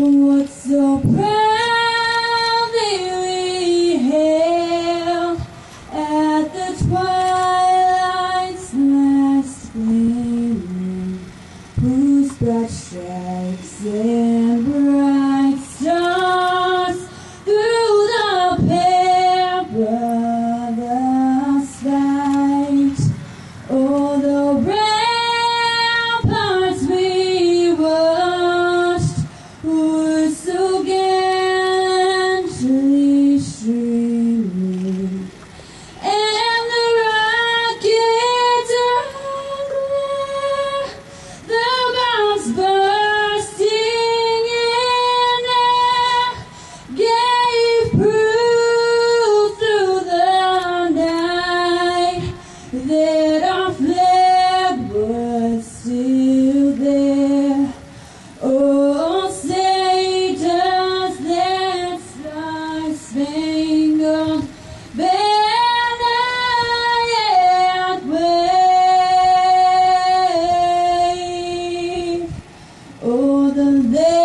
What's so proudly we at the twilight's last gleaming, whose broad stripes and Oh, the day.